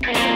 Yeah.